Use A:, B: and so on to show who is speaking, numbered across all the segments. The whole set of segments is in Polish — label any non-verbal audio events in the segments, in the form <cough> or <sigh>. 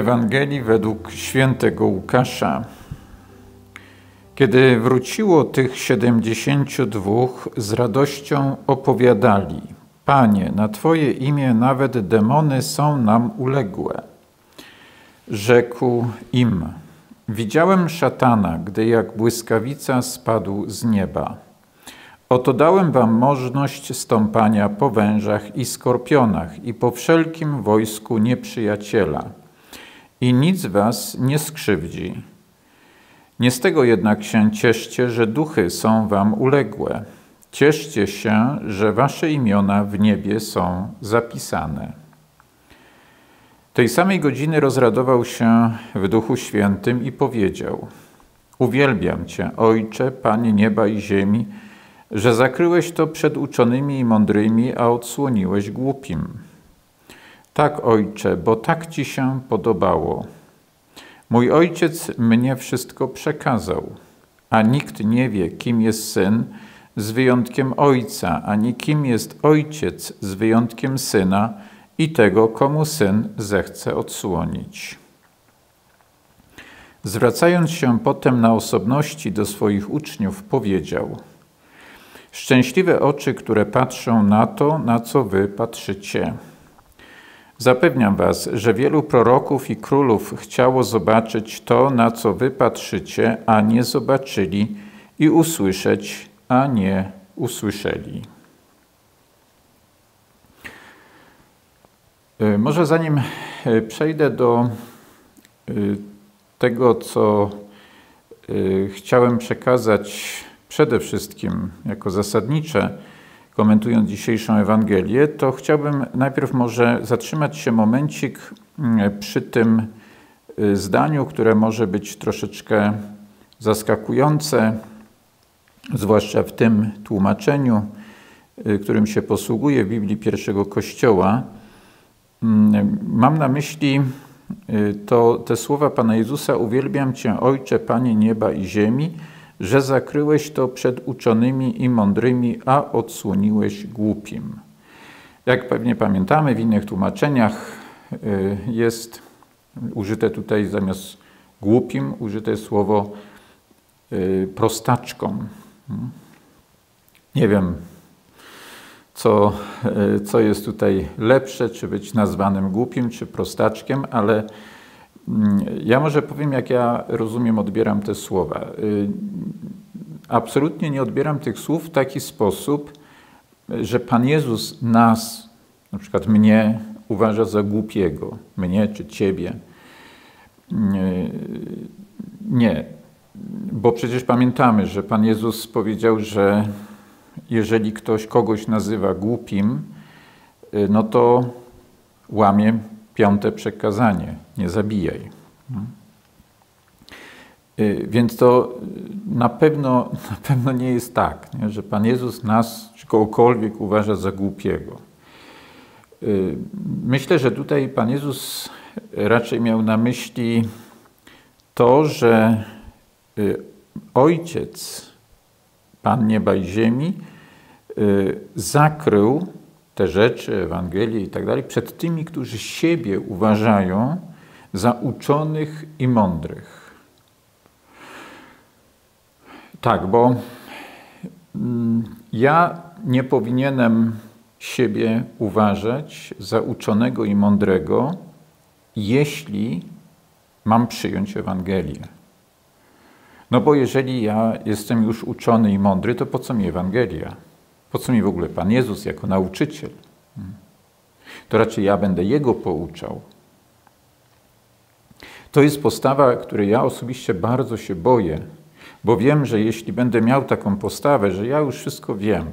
A: Ewangelii według świętego Łukasza. Kiedy wróciło tych siedemdziesięciu dwóch, z radością opowiadali: Panie, na Twoje imię nawet demony są nam uległe. Rzekł im: Widziałem szatana, gdy jak błyskawica spadł z nieba. Oto dałem wam możność stąpania po wężach i skorpionach i po wszelkim wojsku nieprzyjaciela. I nic was nie skrzywdzi. Nie z tego jednak się cieszcie, że duchy są wam uległe. Cieszcie się, że wasze imiona w niebie są zapisane. Tej samej godziny rozradował się w Duchu Świętym i powiedział: Uwielbiam Cię, Ojcze, Panie nieba i ziemi, że zakryłeś to przed uczonymi i mądrymi, a odsłoniłeś głupim. Tak, Ojcze, bo tak Ci się podobało. Mój Ojciec mnie wszystko przekazał, a nikt nie wie, kim jest Syn, z wyjątkiem Ojca, ani kim jest Ojciec, z wyjątkiem Syna i tego, komu Syn zechce odsłonić. Zwracając się potem na osobności do swoich uczniów, powiedział – Szczęśliwe oczy, które patrzą na to, na co wy patrzycie. Zapewniam was, że wielu proroków i królów chciało zobaczyć to, na co wy patrzycie, a nie zobaczyli, i usłyszeć, a nie usłyszeli. E, może zanim e, przejdę do e, tego, co chciałem przekazać przede wszystkim jako zasadnicze, komentując dzisiejszą Ewangelię, to chciałbym najpierw może zatrzymać się momencik mm, przy tym y, zdaniu, które może być troszeczkę zaskakujące, zwłaszcza w tym tłumaczeniu, y, którym się posługuje w Biblii pierwszego Kościoła. Mm, mam na myśli y, to, te słowa Pana Jezusa: Uwielbiam Cię, Ojcze, Panie nieba i ziemi że zakryłeś to przed uczonymi i mądrymi, a odsłoniłeś głupim. Jak pewnie pamiętamy, w innych tłumaczeniach y, jest użyte tutaj zamiast głupim, użyte słowo y, prostaczką. Nie wiem, co, y, co jest tutaj lepsze, czy być nazwanym głupim, czy prostaczkiem, ale ja może powiem, jak ja rozumiem, odbieram te słowa. Y, absolutnie nie odbieram tych słów w taki sposób, że Pan Jezus nas, na przykład mnie, uważa za głupiego, mnie czy ciebie. Y, nie, bo przecież pamiętamy, że Pan Jezus powiedział, że jeżeli ktoś kogoś nazywa głupim, y, no to łamie piąte przekazanie: nie zabijaj. Y, więc to na pewno, <laughs> na pewno nie jest tak, nie? że Pan Jezus nas czy kogokolwiek uważa za głupiego. Y, myślę, że tutaj Pan Jezus raczej miał na myśli to, że y, Ojciec, Pan nieba i ziemi, zakrył te rzeczy, Ewangelię i tak dalej, przed tymi, którzy siebie uważają za uczonych i mądrych. Tak, bo mm, ja nie powinienem siebie uważać za uczonego i mądrego, jeśli mam przyjąć Ewangelię. No bo jeżeli ja jestem już uczony i mądry, to po co mi Ewangelia? Po co mi w ogóle Pan Jezus jako nauczyciel? To raczej ja będę Jego pouczał. To jest postawa, której ja osobiście bardzo się boję, bo wiem, że jeśli będę miał taką postawę, że ja już wszystko wiem,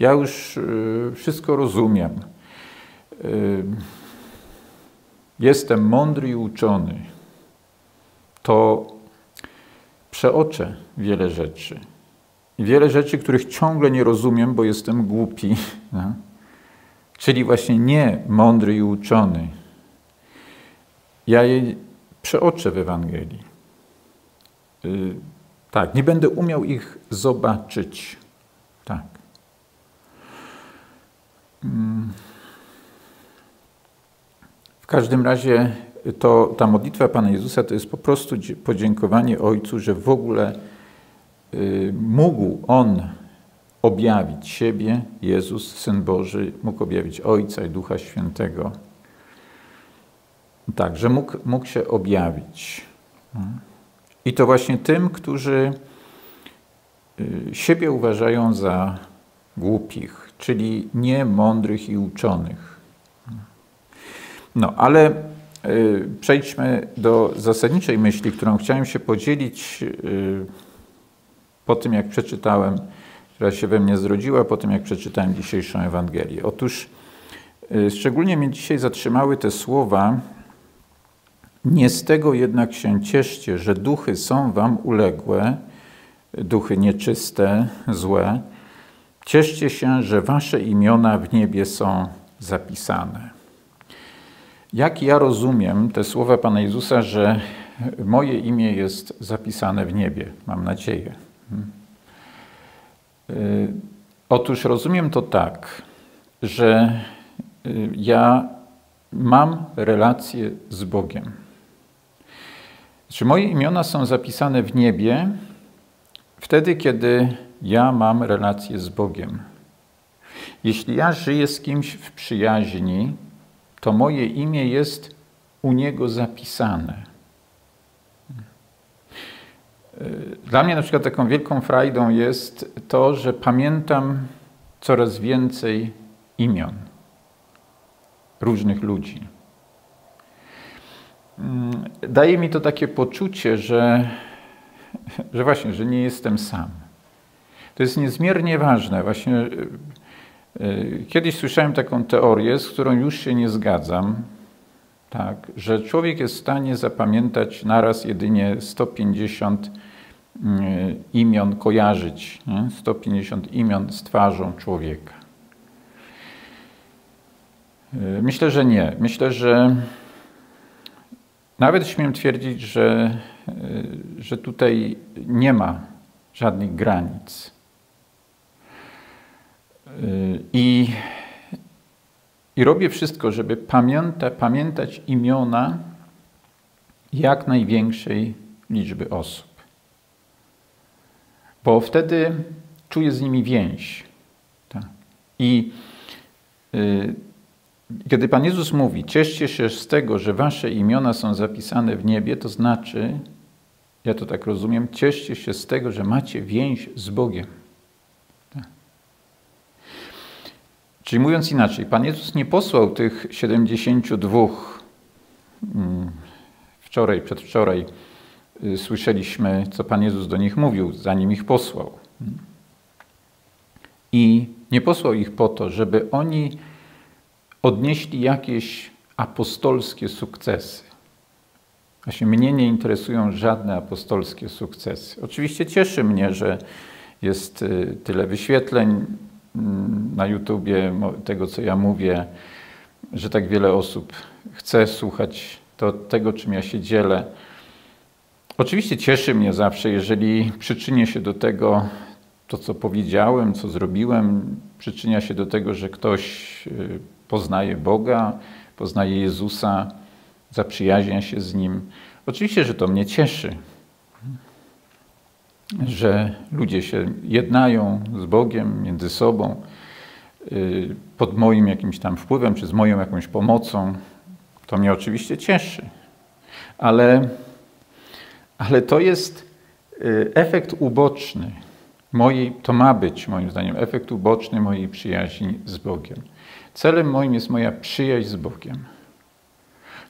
A: ja już y, wszystko rozumiem, y, jestem mądry i uczony, to przeoczę wiele rzeczy. Wiele rzeczy, których ciągle nie rozumiem, bo jestem głupi. <laughs> No? Czyli właśnie nie mądry i uczony. Ja je przeoczę w Ewangelii. Yy, tak, nie będę umiał ich zobaczyć. Tak. W każdym razie to ta modlitwa Pana Jezusa to jest po prostu podziękowanie Ojcu, że w ogóle mógł On objawić siebie, Jezus, Syn Boży, mógł objawić Ojca i Ducha Świętego. Tak, że mógł, mógł się objawić. I to właśnie tym, którzy y, siebie uważają za głupich, czyli niemądrych i uczonych. No, ale y, przejdźmy do zasadniczej myśli, którą chciałem się podzielić y, po tym, jak przeczytałem, która się we mnie zrodziła, po tym, jak przeczytałem dzisiejszą Ewangelię. Otóż szczególnie mnie dzisiaj zatrzymały te słowa, nie z tego jednak się cieszcie, że duchy są wam uległe, duchy nieczyste, złe. Cieszcie się, że wasze imiona w niebie są zapisane. Jak ja rozumiem te słowa Pana Jezusa, że moje imię jest zapisane w niebie? Mam nadzieję. Hmm. Y, otóż rozumiem to tak, że y, ja mam relację z Bogiem. Czy moje imiona są zapisane w niebie wtedy, kiedy ja mam relację z Bogiem? Jeśli ja żyję z kimś w przyjaźni, to moje imię jest u niego zapisane. Dla mnie na przykład taką wielką frajdą jest to, że pamiętam coraz więcej imion różnych ludzi. Mm, daje mi to takie poczucie, że, że właśnie, że nie jestem sam. To jest niezmiernie ważne. Właśnie e, e, kiedyś słyszałem taką teorię, z którą już się nie zgadzam, tak, że człowiek jest w stanie zapamiętać naraz jedynie 150 mm, imion, kojarzyć nie? 150 imion z twarzą człowieka. E, myślę, że nie. Myślę, że nawet śmiem twierdzić, że, e, że tutaj nie ma żadnych granic. I, i robię wszystko, żeby pamięta, pamiętać imiona jak największej liczby osób. Bo wtedy czuję z nimi więź. Tak. I y, kiedy Pan Jezus mówi, cieszcie się z tego, że wasze imiona są zapisane w niebie, to znaczy, ja to tak rozumiem, cieszcie się z tego, że macie więź z Bogiem. Tak. Czyli mówiąc inaczej, Pan Jezus nie posłał tych 72, mm, wczoraj, przedwczoraj słyszeliśmy, co Pan Jezus do nich mówił, zanim ich posłał. I nie posłał ich po to, żeby oni odnieśli jakieś apostolskie sukcesy. Właśnie mnie nie interesują żadne apostolskie sukcesy. Oczywiście cieszy mnie, że jest y, tyle wyświetleń mm, na YouTubie tego, co ja mówię, że tak wiele osób chce słuchać to, tego, czym ja się dzielę. Oczywiście cieszy mnie zawsze, jeżeli przyczynię się do tego, to co powiedziałem, co zrobiłem, przyczynia się do tego, że ktoś y, poznaje Boga, poznaje Jezusa, zaprzyjaźnia się z Nim. Oczywiście, że to mnie cieszy, że ludzie się jednają z Bogiem, między sobą, y, pod moim jakimś tam wpływem, czy z moją jakąś pomocą. To mnie oczywiście cieszy. Ale, ale to jest y, efekt uboczny mojej, to ma być moim zdaniem efekt uboczny mojej przyjaźni z Bogiem. Celem moim jest moja przyjaźń z Bogiem.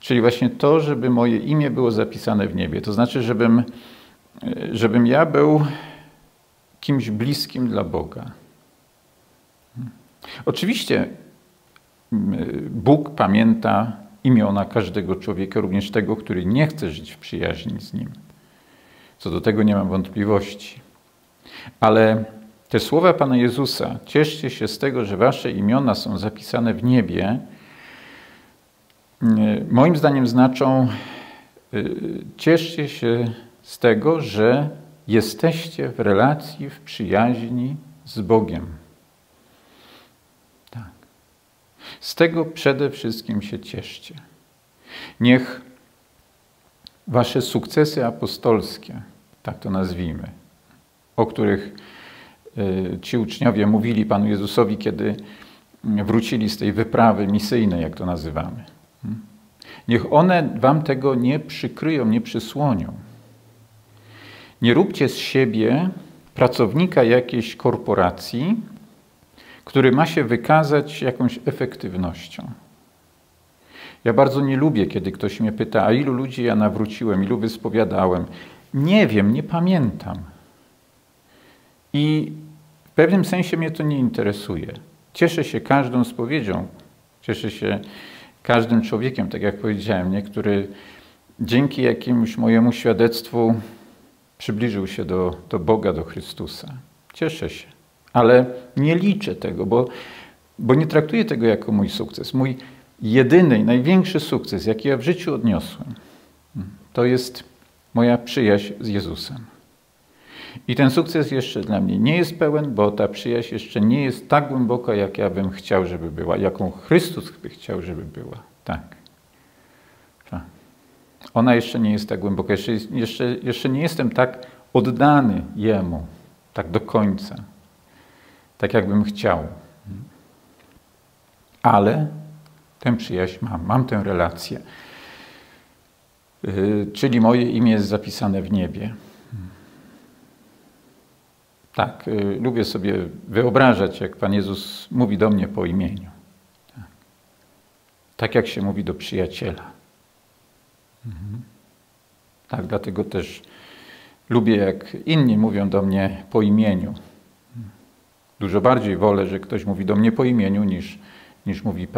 A: Czyli właśnie to, żeby moje imię było zapisane w niebie. To znaczy, żebym, żebym ja był kimś bliskim dla Boga. Oczywiście Bóg pamięta imiona każdego człowieka, również tego, który nie chce żyć w przyjaźni z Nim. Co do tego nie mam wątpliwości. Ale te słowa Pana Jezusa, cieszcie się z tego, że wasze imiona są zapisane w niebie, moim zdaniem znaczą, y, cieszcie się z tego, że jesteście w relacji, w przyjaźni z Bogiem. Tak. Z tego przede wszystkim się cieszcie. Niech wasze sukcesy apostolskie, tak to nazwijmy, o których y, ci uczniowie mówili Panu Jezusowi, kiedy wrócili z tej wyprawy misyjnej, jak to nazywamy. Niech one wam tego nie przykryją, nie przysłonią. Nie róbcie z siebie pracownika jakiejś korporacji, który ma się wykazać jakąś efektywnością. Ja bardzo nie lubię, kiedy ktoś mnie pyta, a ilu ludzi ja nawróciłem, ilu wyspowiadałem. Nie wiem, nie pamiętam. I w pewnym sensie mnie to nie interesuje. Cieszę się każdą spowiedzią, cieszę się każdym człowiekiem, tak jak powiedziałem, nie? który dzięki jakiemuś mojemu świadectwu przybliżył się do, do Boga, do Chrystusa. Cieszę się, ale nie liczę tego, bo, bo nie traktuję tego jako mój sukces. Mój jedyny, największy sukces, jaki ja w życiu odniosłem, to jest moja przyjaźń z Jezusem. I ten sukces jeszcze dla mnie nie jest pełen, bo ta przyjaźń jeszcze nie jest tak głęboka, jak ja bym chciał, żeby była, jaką Chrystus by chciał, żeby była. Tak. tak. Ona jeszcze nie jest tak głęboka, jeszcze, jeszcze, jeszcze nie jestem tak oddany Jemu, tak do końca, tak jakbym chciał. Ale tę przyjaźń mam, mam tę relację. Yy, czyli moje imię jest zapisane w niebie. Tak, y, lubię sobie wyobrażać, jak Pan Jezus mówi do mnie po imieniu. Tak, tak jak się mówi do przyjaciela. Mhm. Tak, dlatego też lubię, jak inni mówią do mnie po imieniu. Dużo bardziej wolę, że ktoś mówi do mnie po imieniu, niż, niż mówi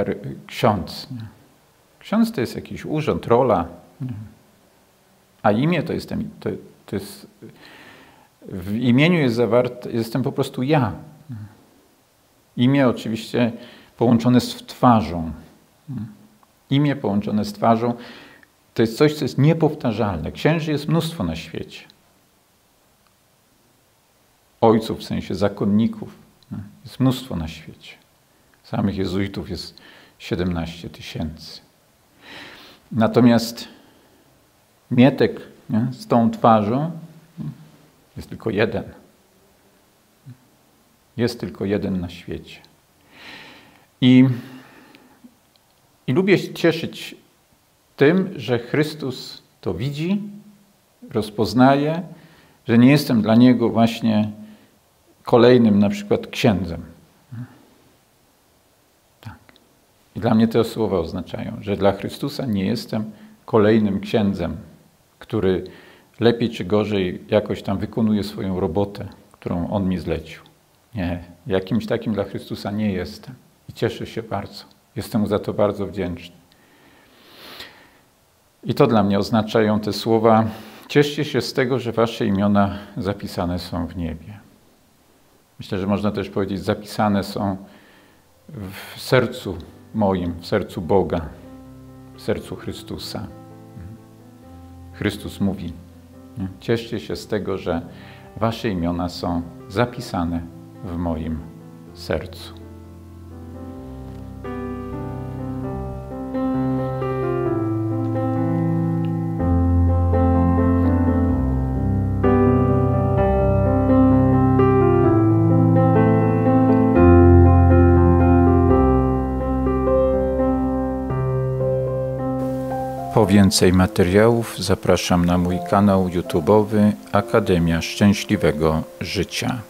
A: ksiądz. Nie? Ksiądz to jest jakiś urząd, rola, nie? a imię to, jestem, to, to jest w imieniu jest zawarte, jestem po prostu ja. Imię oczywiście połączone z twarzą. Imię połączone z twarzą to jest coś, co jest niepowtarzalne. Księży jest mnóstwo na świecie. Ojców, w sensie zakonników, jest mnóstwo na świecie. Samych jezuitów jest 17 tysięcy. Natomiast Mietek nie, z tą twarzą jest tylko jeden. Jest tylko jeden na świecie. I, I lubię się cieszyć tym, że Chrystus to widzi, rozpoznaje, że nie jestem dla Niego właśnie kolejnym na przykład księdzem. Tak. Dla mnie te słowa oznaczają, że dla Chrystusa nie jestem kolejnym księdzem, który lepiej czy gorzej jakoś tam wykonuje swoją robotę, którą On mi zlecił. Nie, jakimś takim dla Chrystusa nie jestem. I cieszę się bardzo. Jestem mu za to bardzo wdzięczny. I to dla mnie oznaczają te słowa: Cieszcie się z tego, że wasze imiona zapisane są w niebie. Myślę, że można też powiedzieć, zapisane są w sercu moim, w sercu Boga, w sercu Chrystusa. Chrystus mówi: Cieszcie się z tego, że Wasze imiona są zapisane w moim sercu. Więcej materiałów zapraszam na mój kanał YouTube'owy Akademia Szczęśliwego Życia.